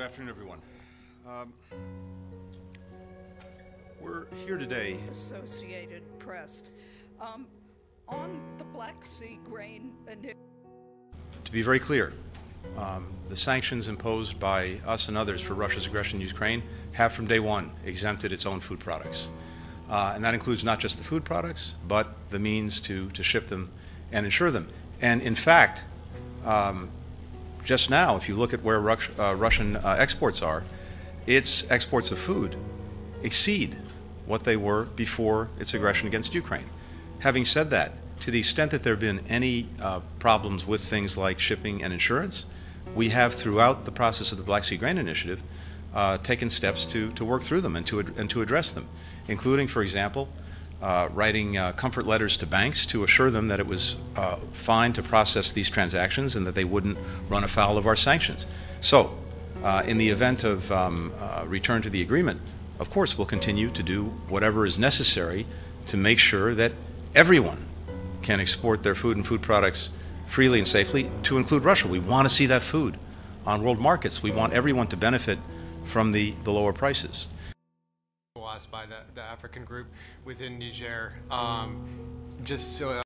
good afternoon, everyone. Um, We're here today, Associated Press. Um, on the Black Sea grain initiative, to be very clear, um, the sanctions imposed by us and others for Russia's aggression in Ukraine have from day one exempted its own food products. Uh, And that includes not just the food products, but the means to, to ship them and insure them. And in fact, um, just now, if you look at where uh, Russian uh, exports are, its exports of food exceed what they were before its aggression against Ukraine. Having said that, to the extent that there have been any uh, problems with things like shipping and insurance, we have throughout the process of the Black Sea Grain Initiative uh, taken steps to, to work through them and to, and to address them, including, for example, uh, writing uh, comfort letters to banks to assure them that it was uh, fine to process these transactions and that they wouldn't run afoul of our sanctions. So, uh, in the event of um, uh, return to the agreement, of course, we'll continue to do whatever is necessary to make sure that everyone can export their food and food products freely and safely, to include Russia. We want to see that food on world markets. We want everyone to benefit from the, the lower prices. By the, the African group within Niger. Um, just so